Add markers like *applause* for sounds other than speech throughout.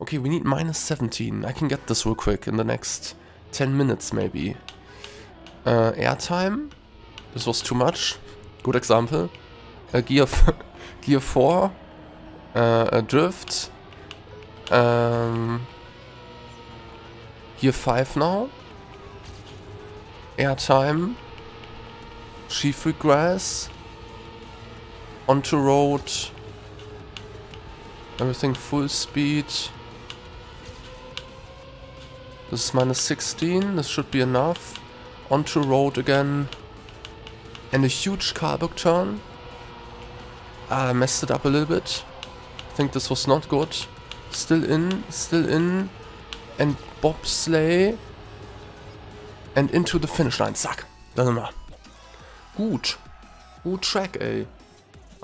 Okay, we need minus 17. I can get this real quick in the next 10 minutes maybe. Uh, airtime. This was too much. Good example. Uh, gear, *laughs* gear 4. Uh, a drift. Um, gear 5 now. Airtime. Sheaf grass. Onto road. Everything full speed. This is minus 16. This should be enough. Onto road again. And a huge Carlbuck turn. Ah, I messed it up a little bit. I think this was not good. Still in, still in. And bobsleigh. And into the finish line. Zack. Da sind wir. Gut. Gut track, ey.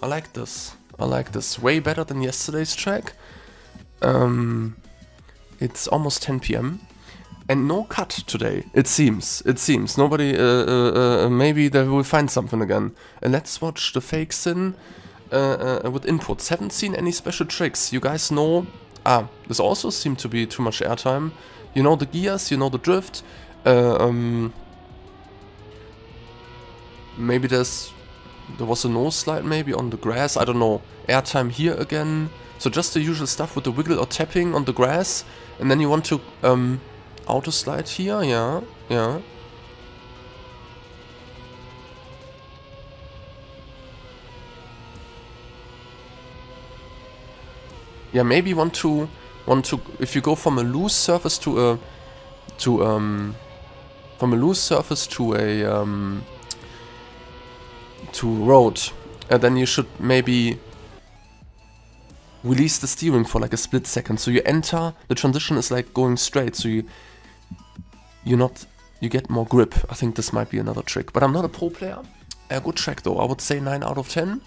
I like this. I like this. Way better than yesterday's track. Um, it's almost 10 p.m. And no cut today, it seems. It seems. Nobody, uh, uh, uh, maybe they will find something again. Uh, let's watch the fake sin uh, uh, with inputs. Haven't seen any special tricks. You guys know... Ah, this also seemed to be too much airtime. You know the gears, you know the drift. um, maybe there's... There was a nose slide maybe on the grass, I don't know. Airtime here again. So just the usual stuff with the wiggle or tapping on the grass. And then you want to... Um, Auto slide here, ja, ja. Yeah, maybe want to want to if you go from a loose surface to a to um from a loose surface to a um to road, and then you should maybe release the steering for like a split second. So you enter, the transition is like going straight, so you you're not you get more grip. I think this might be another trick. But I'm not a pro player. A good track though. I would say 9 out of 10.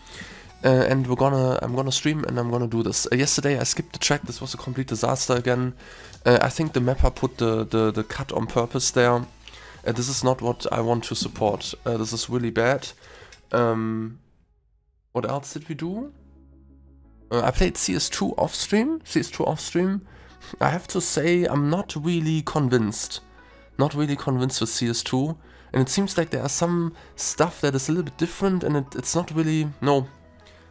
Uh, and we're gonna I'm gonna stream and I'm gonna do this. Uh, yesterday I skipped the track. This was a complete disaster again. Uh, I think the mapper put the, the, the cut on purpose there. Uh, this is not what I want to support. Uh, this is really bad. Um, what else did we do? Uh, I played CS2 off stream. CS2 off stream. I have to say I'm not really convinced not really convinced with CS2. And it seems like there are some stuff that is a little bit different and it, it's not really... No.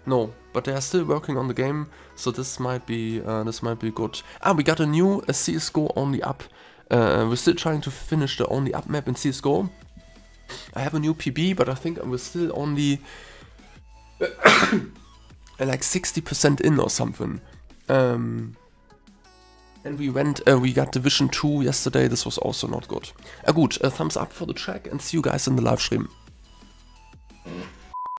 No. But they are still working on the game, so this might be uh, this might be good. Ah, we got a new a CSGO only up. Uh, we're still trying to finish the only up map in CSGO. I have a new PB, but I think we're still only *coughs* like 60% in or something. Um, and we went, uh, we got Division 2 yesterday, this was also not good. Uh, gut, uh, thumbs up for the track and see you guys in the live stream.